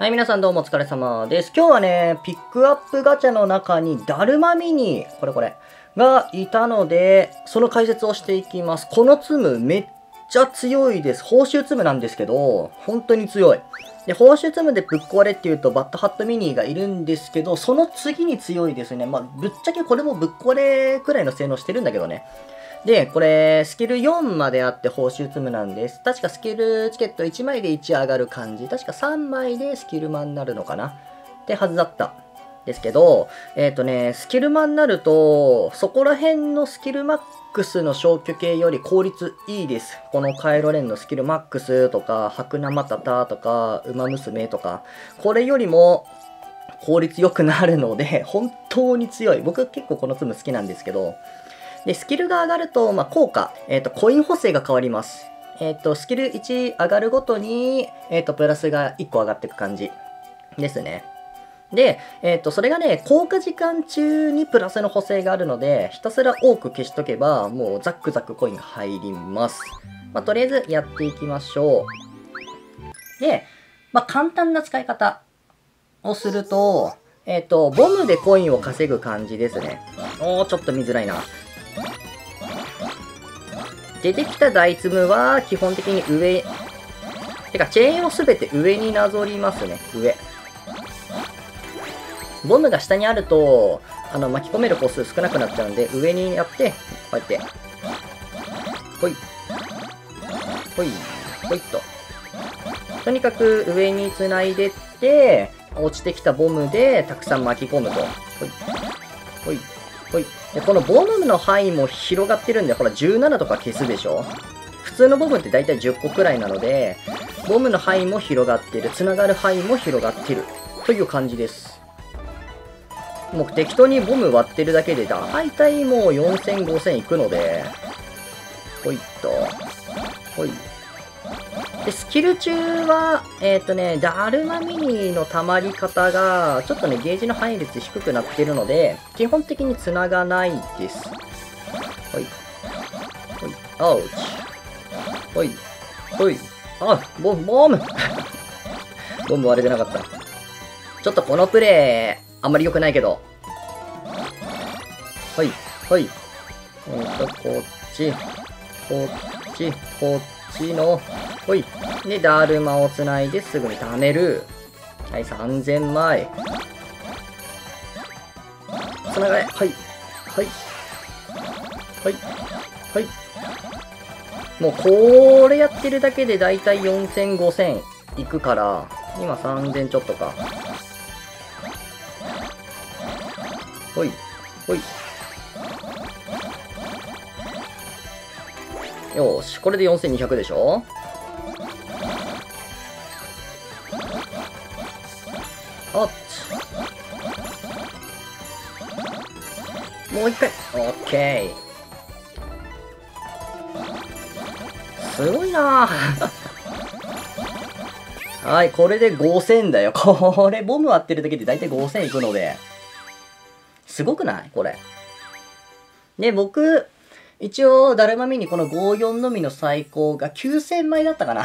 はい、皆さんどうもお疲れ様です。今日はね、ピックアップガチャの中にダルマミニ、これこれ、がいたので、その解説をしていきます。このツムめっちゃ強いです。報酬ツムなんですけど、本当に強い。で、報酬ツムでぶっ壊れっていうと、バットハットミニがいるんですけど、その次に強いですね。まあ、ぶっちゃけこれもぶっ壊れくらいの性能してるんだけどね。で、これ、スキル4まであって報酬積むなんです。確かスキルチケット1枚で1上がる感じ。確か3枚でスキルマンになるのかなってはずだった。ですけど、えっ、ー、とね、スキルマンになると、そこら辺のスキルマックスの消去系より効率いいです。このカイロレンのスキルマックスとか、白生タタとか、馬娘とか、これよりも効率良くなるので、本当に強い。僕結構このツム好きなんですけど、で、スキルが上がると、まあ、効果、えっ、ー、と、コイン補正が変わります。えっ、ー、と、スキル1上がるごとに、えっ、ー、と、プラスが1個上がっていく感じですね。で、えっ、と、それがね、効果時間中にプラスの補正があるので、ひたすら多く消しとけば、もうザックザックコインが入ります。まあ、とりあえずやっていきましょう。で、まあ、簡単な使い方をすると、えっ、と、ボムでコインを稼ぐ感じですね。おー、ちょっと見づらいな。出てきた大粒は基本的に上、てかチェーンをすべて上になぞりますね、上。ボムが下にあると、あの、巻き込める個数少なくなっちゃうんで、上にやって、こうやって、ほい、ほい、ほいと。とにかく上に繋いでって、落ちてきたボムでたくさん巻き込むと。ほい、ほい、ほい。で、このボムの範囲も広がってるんで、ほら、17とか消すでしょ？普通のボムって大体10個くらいなので、ボムの範囲も広がってる。繋がる範囲も広がってる。という感じです。もう適当にボム割ってるだけで、大体もう4000、5000いくので、ほいっと、ほい。で、スキル中は、えっ、ー、とね、ダルマミニの溜まり方が、ちょっとね、ゲージの配列低くなってるので、基本的に繋がないです。ほい。ほい。アウチ。ほい。ほい。あ、ボム、ボム ボム割れてなかった。ちょっとこのプレイ、あんまり良くないけど。ほい。ほい。えっと、こっち。こっち。こっちの、ほい。で、ダルマをつないですぐに貯める。はい、3000枚。つながれ。はい。はい。はい。はい。もう、これやってるだけでだいたい4000、5000いくから、今3000ちょっとか。ほい。ほい。よし、これで4200でしょ？おっもう一回オッケーすごいな はい、これで5000だよ。これ、ボム割ってるだけで大体5000いくので。すごくない？これ。で、僕、一応、だるまみにこの54のみの最高が9000枚だったかな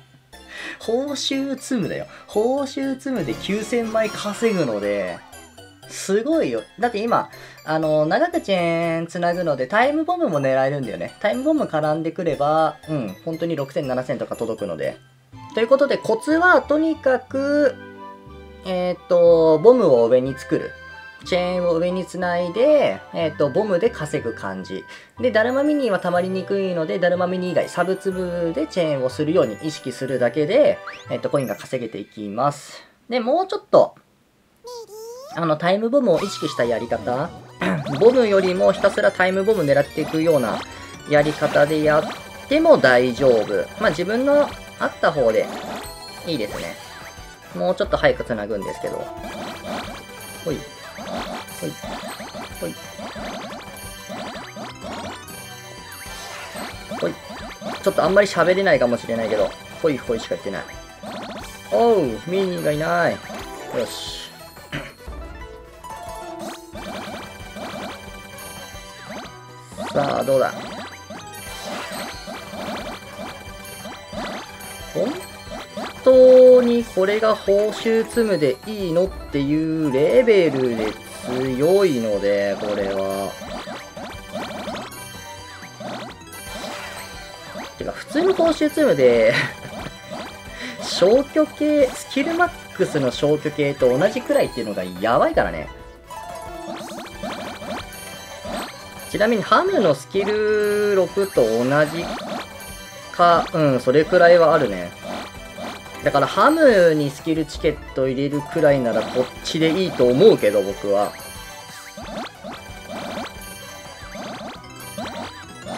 報酬積むだよ。報酬積むで9000枚稼ぐので、すごいよ。だって今、あの、長くチェーン繋ぐのでタイムボムも狙えるんだよね。タイムボム絡んでくれば、うん、本当に6000、7000とか届くので。ということで、コツはとにかく、えっ、と、ボムを上に作る。チェーンを上につないで、えっ、ー、と、ボムで稼ぐ感じ。で、ダルマミニは溜まりにくいので、ダルマミニ以外、サブ粒でチェーンをするように意識するだけで、えっ、ー、と、コインが稼げていきます。で、もうちょっと、あの、タイムボムを意識したやり方。ボムよりもひたすらタイムボム狙っていくようなやり方でやっても大丈夫。まあ、自分のあった方でいいですね。もうちょっと早く繋ぐんですけど。ほい。ほい。ほい。ほい。ちょっとあんまり喋れないかもしれないけど、ほいほいしか言ってない。おう、ミニーがいない。よし。さあ、どうだ？本当にこれが報酬積むでいいのっていうレベルで強いので、これは。てか、普通の報酬積むで 消去系、スキルマックスの消去系と同じくらいっていうのがやばいからね。ちなみにハムのスキル6と同じか、うん、それくらいはあるね。だからハムにスキルチケット入れるくらいならこっちでいいと思うけど、僕は。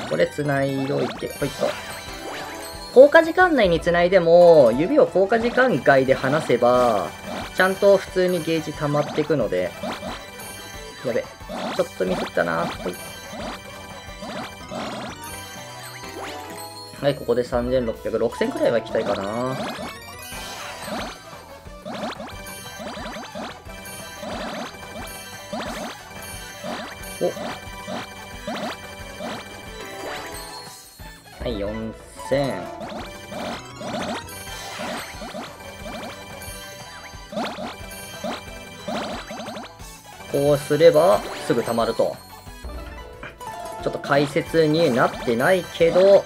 これ繋いどいて、ほいっと。効果時間内に繋いでも、指を効果時間外で離せば、ちゃんと普通にゲージ溜まっていくので、やべ。ちょっとミスったな。ほい。はい、ここで3600、6000くらいは行きたいかな。おはい、4000。こうすればすぐ溜まると。ちょっと解説になってないけど、はい。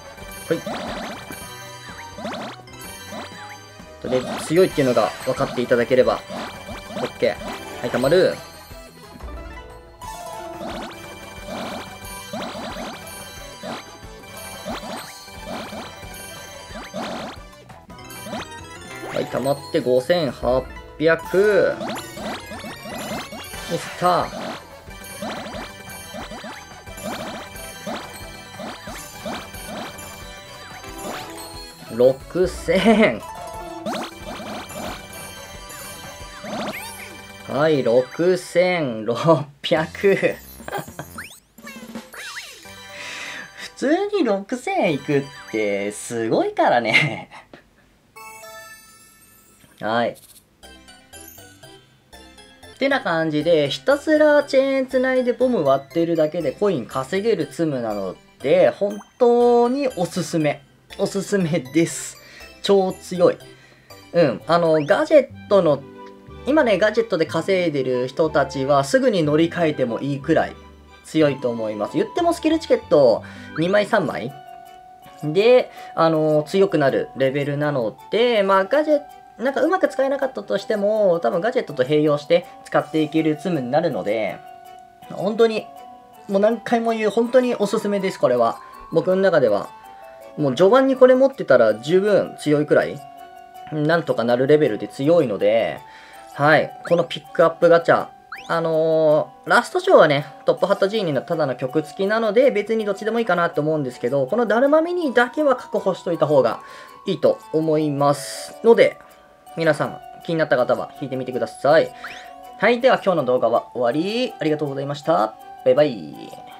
とりあえず強いっていうのが分かっていただければ、OK。はい、たまる。はい、たまって5800。ミスった。6000はい、6600普通に6000いくってすごいからねはい。ってな感じで、ひたすらチェーンつないでボム割ってるだけでコイン稼げるツムなので、本当におすすめ。おすすめです。超強い。うん。あの、ガジェットの、今ね、ガジェットで稼いでる人たちはすぐに乗り換えてもいいくらい強いと思います。言ってもスキルチケット2枚3枚で、あの、強くなるレベルなので、まあ、ガジェット、なんかうまく使えなかったとしても、多分ガジェットと併用して使っていけるツムになるので、本当に、もう何回も言う、本当におすすめです、これは。僕の中では。もう序盤にこれ持ってたら十分強いくらい、なんとかなるレベルで強いので、はい、このピックアップガチャ、あのー、ラストショーはね、トップハットジーニーのただの曲付きなので、別にどっちでもいいかなと思うんですけど、このダルマミニだけは確保しといた方がいいと思いますので、皆さん気になった方は弾いてみてください。はい、では今日の動画は終わり。ありがとうございました。バイバイ。